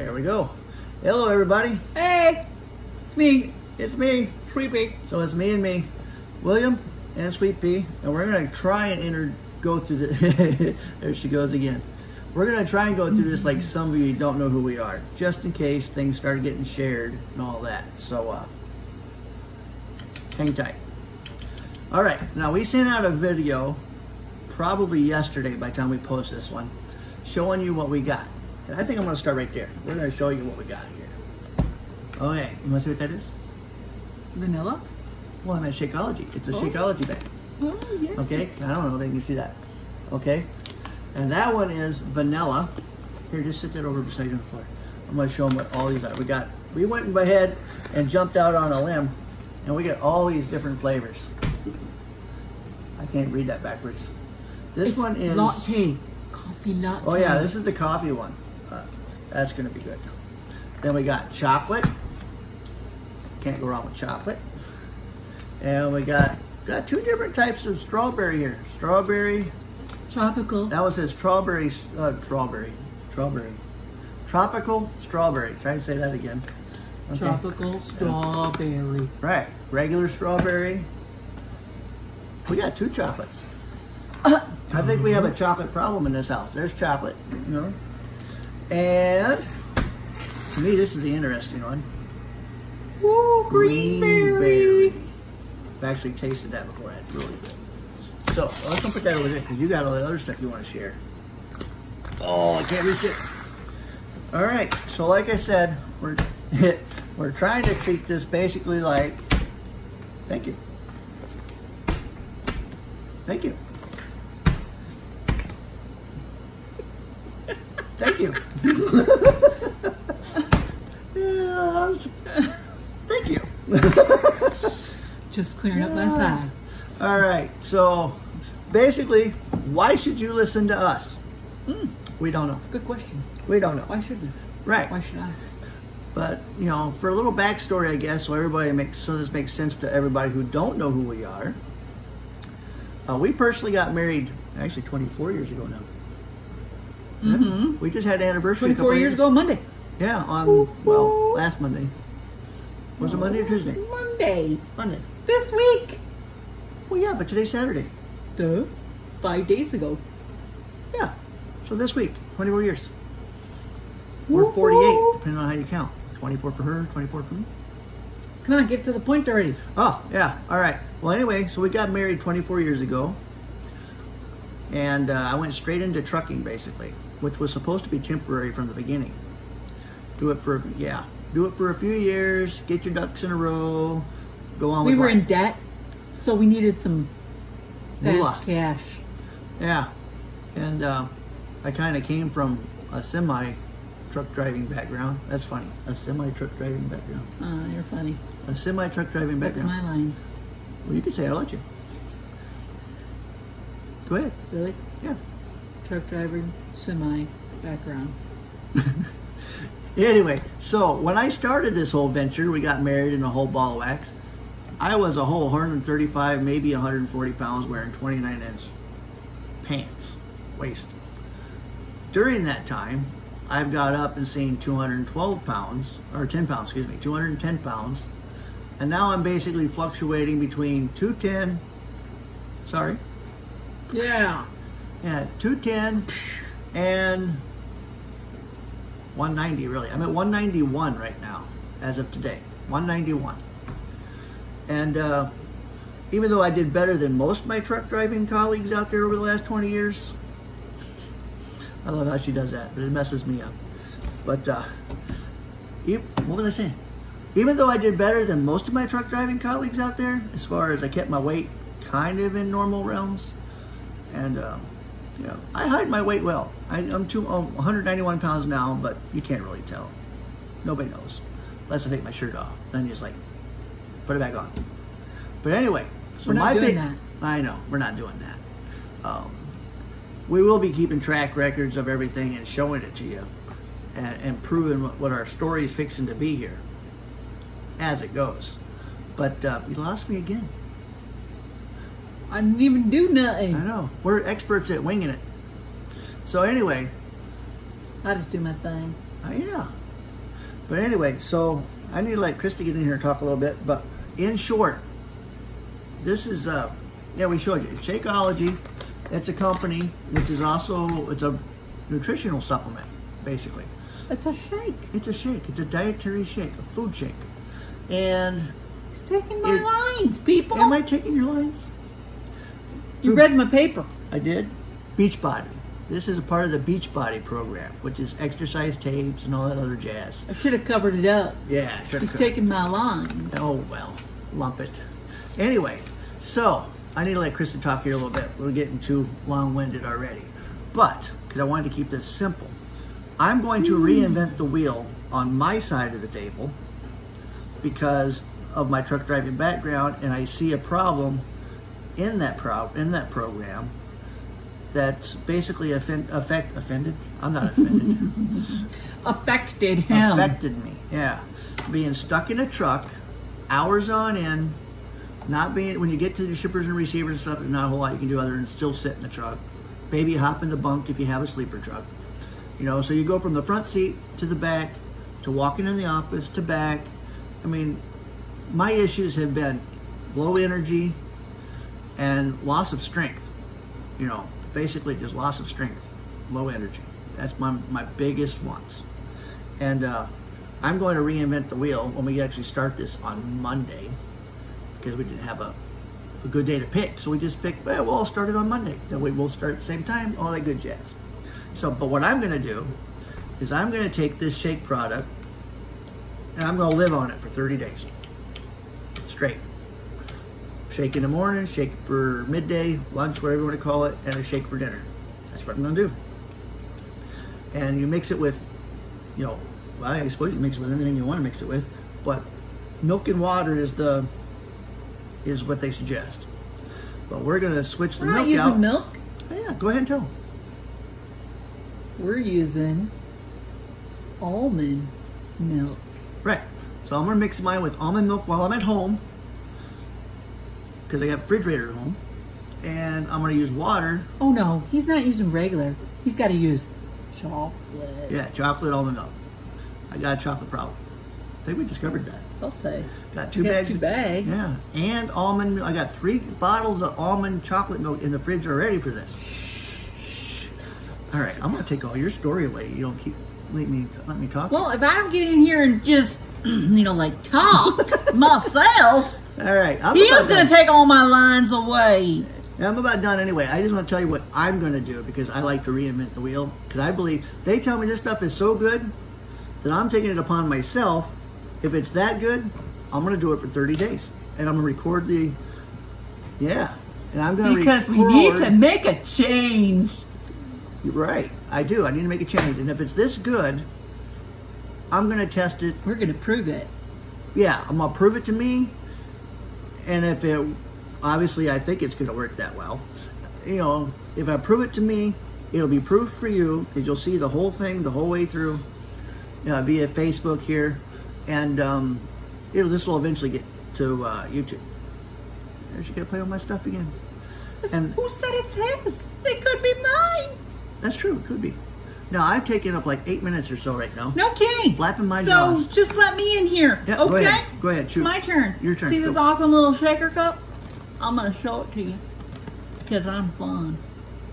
There we go. Hello, everybody. Hey, it's me, It's me. Creepy. So it's me and me, William and Sweet Pea, and we're gonna try and enter go through the. there she goes again. We're gonna try and go through this like some of you don't know who we are, just in case things start getting shared and all that. So uh, hang tight. All right, now we sent out a video probably yesterday by the time we post this one, showing you what we got. And I think I'm gonna start right there. We're gonna show you what we got here. Oh, okay, you wanna see what that is? Vanilla? Well, I'm at Shakeology. It's a Oh. Shakeology bag. Oh, yeah. Okay, I don't know if you can see that. Okay, and that one is vanilla. Here, just sit that over beside you on the floor. I'm going to show them what all these are. We got, we went ahead and jumped out on a limb, and we got all these different flavors. I can't read that backwards. This It's one is latte. Coffee latte. Oh yeah, this is the coffee one. That's gonna be good. Then we got chocolate. Can't go wrong with chocolate. And we got got two different types of strawberry here. Strawberry. tropical. That one says strawberry. Uh, strawberry. Strawberry. Tropical strawberry. Try to say that again. Okay. Tropical strawberry. Right. Regular strawberry. We got two chocolates. I think we have a chocolate problem in this house. There's chocolate, you know. And to me, this is the interesting one. Ooh, green berry. I've actually tasted that before. It's really good. So let's go put that over there because you got all the other stuff you want to share. Oh, I can't reach it. All right. So like I said, we're we're trying to treat this basically like. Thank you. Thank you. Thank you. yeah, was- thank you. Just clearing up my side. All right. So basically, why should you listen to us? Hmm. We don't know. Good question. We don't know. Why should you? Right. Why should I? But you know, for a little backstory, I guess, so everybody makes so this makes sense to everybody who don't know who we are. Uh, we personally got married actually 24 years ago now. Mm-hmm. We just had an anniversary. 24 years ago, Monday. Yeah, on well last Monday. Was it Monday or Tuesday? Monday. Monday. This week. Well, yeah, but today's Saturday. Duh. Five days ago. Yeah. So this week, 24 years. We're 48, depending on how you count. 24 for her, 24 for me. Come on, get to the point already. Oh, yeah. All right. Well, anyway, so we got married 24 years ago. And uh, I went straight into trucking, basically, which was supposed to be temporary from the beginning. Do it for, yeah, do it for a few years, get your ducks in a row, go on We were life. in debt, so we needed some fast cash. Yeah. And uh, I kind of came from a semi truck driving background. That's funny. A semi truck driving background. Oh, you're funny. A semi truck driving background. That's my lines. Well, you can say it, I'll let you. Go ahead. Really? Yeah. Truck driver, semi, background. Anyway, so when I started this whole venture, we got married in a whole ball of wax. I was a whole 135, maybe 140 pounds wearing 29 inch pants, waist. During that time, I've got up and seen 212 pounds, or 10 pounds, excuse me, 210 pounds. And now I'm basically fluctuating between 210, sorry, Yeah. Yeah, 210 and 190 really. I'm at 191 right now as of today. 191. And uh, even though I did better than most of my truck driving colleagues out there over the last 20 years, I love how she does that, but it messes me up. But uh, e- what was I saying? Even though I did better than most of my truck driving colleagues out there, as far as I kept my weight kind of in normal realms, and uh, you know, I hide my weight well. I, I'm two, um, 191 pounds now, but you can't really tell. Nobody knows, unless I take my shirt off. Then you just like put it back on. But anyway, so We're not my doing big, that. I know we're not doing that. Um, we will be keeping track records of everything and showing it to you, and, and proving what, what our story is fixing to be here, as it goes. But uh, you lost me again. I didn't even do nothing. I know. We're experts at winging it. So anyway, I just do my thing. uh, yeah. But anyway, so I need to let Christy get in here and talk a little bit. But in short, this is uh yeah we showed you Shakeology. It's a company which is also it's a nutritional supplement basically. It's a shake. It's a shake. It's a dietary shake, a food shake. And It's taking my It- lines, people. am I taking your lines? You read my paper. I did. Beachbody. This is a part of the Beachbody program, which is exercise tapes and all that other jazz. I should have covered it up. Yeah, sure. He's taking my lines. Oh well, lump it. Anyway, so I need to let Kristen talk here a little bit. We're getting too long-winded already, but because I wanted to keep this simple, I'm going to reinvent the wheel on my side of the table because of my truck driving background, and I see a problem in that pro in that program that's basically offend, affect offended. I'm not offended. Affected him. affected me. Yeah, being stuck in a truck, hours on end, not being when you get to the shippers and receivers and stuff. There's not a whole lot you can do other than still sit in the truck. Maybe hop in the bunk if you have a sleeper truck. You know, so you go from the front seat to the back, to walking in the office to back. I mean, my issues have been low energy and loss of strength. You know, basically just loss of strength, low energy. That's my my biggest ones. And uh, I'm going to reinvent the wheel when we actually start this on Monday because we didn't have a, a good day to pick. So we just picked, well, we'll all start it on Monday. Then we will start at the same time, all that good jazz. So, but what I'm going to do is I'm going to take this shake product and I'm going to live on it for 30 days straight. Shake in the morning, shake for midday, lunch, whatever you want to call it, and a shake for dinner. That's what I'm going to do. And you mix it with, you know, well, I suppose you mix it with anything you want to mix it with, but milk and water is the is what they suggest. But we're going to switch the We're not milk using out. milk. Oh, yeah, go ahead and tell. We're using almond milk. Right. So I'm gonna mix mine with almond milk while I'm at home, because I got a refrigerator at home, and I'm gonna use water. Oh no, he's not using regular. He's got to use chocolate. Yeah, chocolate almond milk. I got a chocolate problem. I think we discovered that. I'll say. Got two bags. two of- bags. Yeah, and almond. milk. I got three bottles of almond chocolate milk in the fridge already for this. Shh. All right, I'm gonna take all your story away. You don't keep let me let me talk. Well, if I don't get in here and just, you know, like talk myself, all right, I'm he is going to take all my lines away. I'm about done anyway. I just want to tell you what I'm going to do because I like to reinvent the wheel. Because I believe they tell me this stuff is so good that I'm taking it upon myself. If it's that good, I'm going to do it for 30 days, and I'm going to record the. Yeah, and I'm going to Because we need to make a change. You're right, I do. I need to make a change, and if it's this good, I'm going to test it. We're going to prove it. Yeah, I'm going to prove it to me, and if it obviously I think it's going to work that well. You know, if I prove it to me, it'll be proof for you because you'll see the whole thing the whole way through uh, via Facebook here, and um, it'll this will eventually get to uh, YouTube. There's you got to play with my stuff again, and Who said it's his? It could be mine. that's true. It could be. Now I've taken up like eight minutes or so right now. No kidding. Flapping my so jaws. just let me in here. Yeah, okay? go ahead. Go ahead, shoot. My turn. Your turn. See this Go. awesome little shaker cup? I'm going to show it to you. Because I'm fun.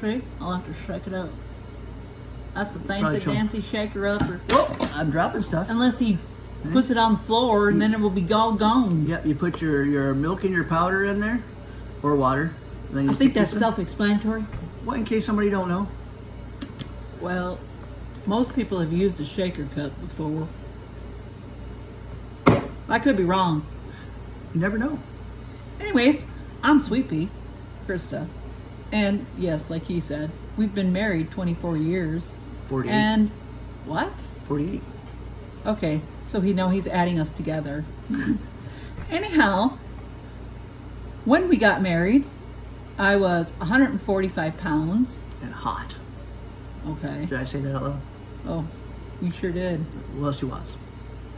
See? I'll have to shake it up. That's the fancy dancy shaker upper. Oh, I'm dropping stuff. Unless he puts it on the floor and then it will be all gone. Yep, you put your, your milk and your powder in there, or water. I think that's self-explanatory. Well, in case somebody don't know. Well, most people have used a shaker cup before. I could be wrong. You never know. Anyways, I'm Sweet Pea, Krista. And yes, like he said, we've been married 24 years. 48. And what? 48. Okay, so he know he's adding us together. Anyhow, when we got married, I was 145 pounds. And hot. Okay. Did I say that out loud? Oh, you sure did. Well, she was.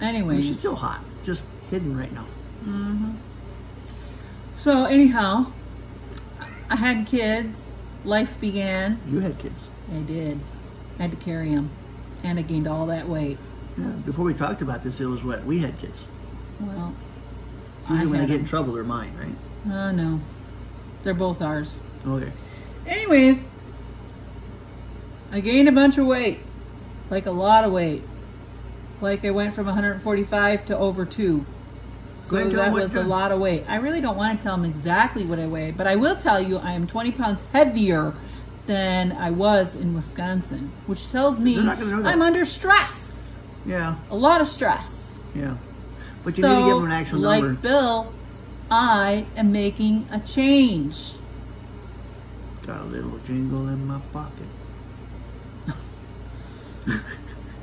I mean, she's still hot. Just hidden right now. Mm-hmm. So anyhow, I had kids. Life began. You had kids. I did. I had to carry them, and I gained all that weight. Yeah, before we talked about this, it was what we had kids. Well, Usually I when they had get in trouble, they're mine, right? Uh, no. They're both ours. Okay. Anyways, I gained a bunch of weight. Like a lot of weight. Like I went from 145 to over 2. So that was a lot of weight. I really don't want to tell them exactly what I weigh, but I will tell you I am 20 pounds heavier than I was in Wisconsin, which tells me They're not gonna know that. I'm under stress. Yeah, A lot of stress. yeah. But you so, need to give them an actual number. like number. Bill, I am making a change. Got a little jingle in my pocket.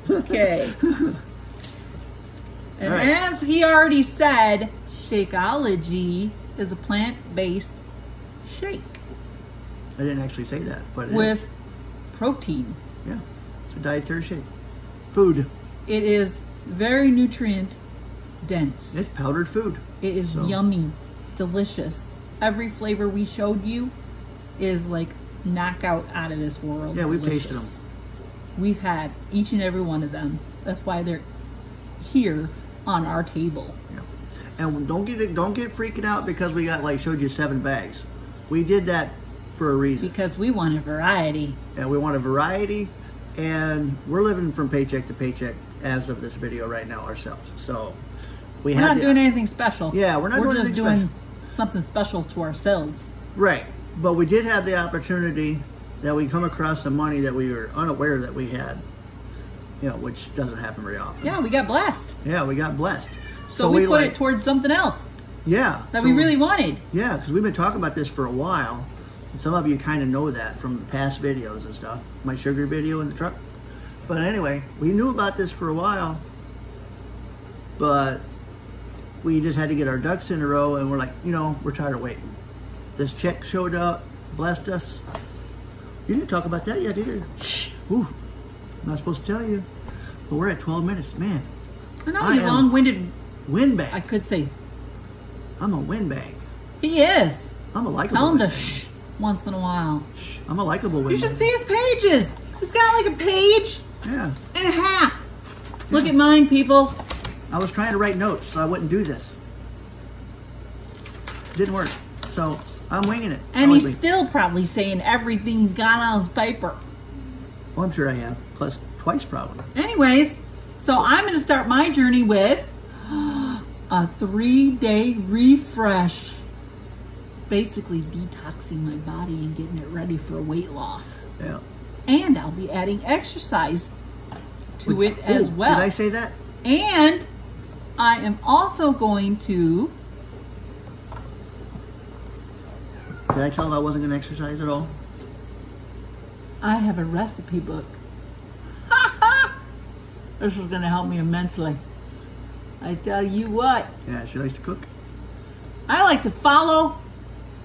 Okay. and right. as he already said, Shakeology is a plant-based shake I didn't actually say that, but it is. with protein. yeah, it's a dietary shake. Food. It is very nutrient dense. It's powdered food. It is So- yummy, delicious. Every flavor we showed you is like knockout out of this world. Yeah, we've delicious. tasted 'em. We've had each and every one of them. That's why they're here on our table. Yeah. And don't get don't get freaking out because we got like showed you seven bags. We did that for a reason. Because we want a variety. and we want a variety and we're living from paycheck to paycheck as of this video right now ourselves so we We're not the- doing anything special. Yeah, we're not We're doing just doing special. something special to ourselves. right but we did have the opportunity that we come across some money that we were unaware that we had you know which doesn't happen very often Yeah, we got blessed. yeah we got blessed So, we, put like it towards something else yeah that so- we really wanted. yeah because we've been talking about this for a while some of you kind of know that from the past videos and stuff my sugar video in the truck but anyway we knew about this for a while but we just had to get our ducks in a row and we're like you know we're tired of waiting this check showed up blessed us you didn't talk about that yet either Shh. Ooh, I'm not supposed to tell you but we're at 12 minutes man I know I you long-winded. windbag I could say i'm a windbag he is. i'm a likable Tell him to shh once in a while. i'm a likable You should see his pages. He's got like a page yeah and a half. Look at mine, people. I was trying to write notes so I wouldn't do this. Didn't work. So I'm winging it. And he's still probably saying everything he's got on his paper. Well, I'm sure I have. Plus twice probably. Anyways, so I'm going to start my journey with a three day refresh. It's basically detoxing my body and getting it ready for weight loss. Yeah. And I'll be adding exercise to it as well. Did I say that? And I am also going to, Did I tell him I wasn't going to exercise at all? I have a recipe book. this is going to help me immensely. I tell you what, Yeah. she likes to cook? I like to follow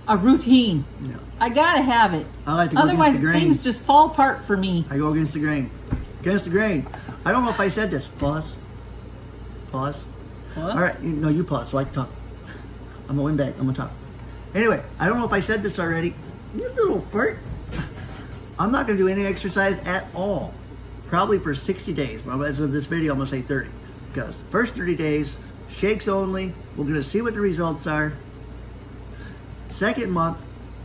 a routine. Yeah. I gotta have it. I like to go Otherwise, against the grain. things just fall apart for me. I go against the grain. Against the grain. I don't know if I said this. Pause. Pause. What? All right. You, no, you pause so I can talk. I'm a windbag. I'm gonna talk. Anyway, I don't know if I said this already. You little fart. I'm not gonna do any exercise at all. Probably for 60 days. Well, as of this video, I'm gonna say 30. Because first 30 days, shakes only. We're gonna see what the results are. Second month,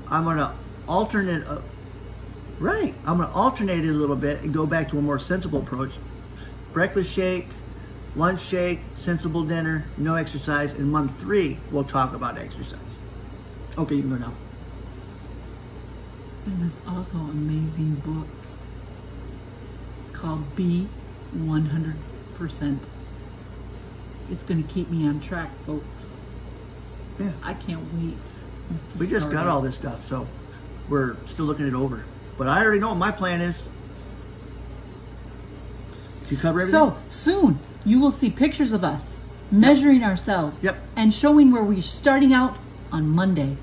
I'm gonna alternate. Uh, right. I'm gonna alternate it a little bit and go back to a more sensible approach. Breakfast shake, lunch shake, sensible dinner, no exercise. In month three, we'll talk about exercise. Okay, you can go now. And there's also an amazing book. It's called Be 100%. It's going to keep me on track, folks. Yeah. I can't wait. We just got it. all this stuff, so we're still looking it over. But I already know what my plan is. You cover everything? So soon you will see pictures of us measuring ourselves Yep. and showing where we're starting out on Monday.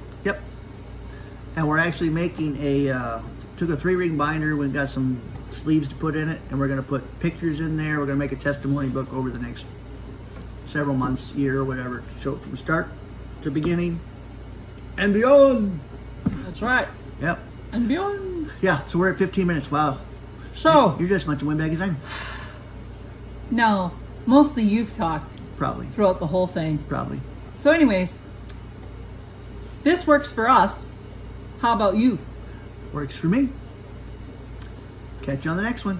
And we're actually making a, uh, took a three ring binder, We've got some sleeves to put in it, and we're gonna put pictures in there. We're gonna make a testimony book over the next several months, year, or whatever. Show it from start to beginning and beyond. That's right. Yep. And beyond. Yeah, so we're at 15 minutes. Wow. So You're just as much a windbag as I am. No, mostly you've talked Probably. throughout the whole thing. Probably. So, anyways, this works for us. How about you? Works for me. Catch you on the next one.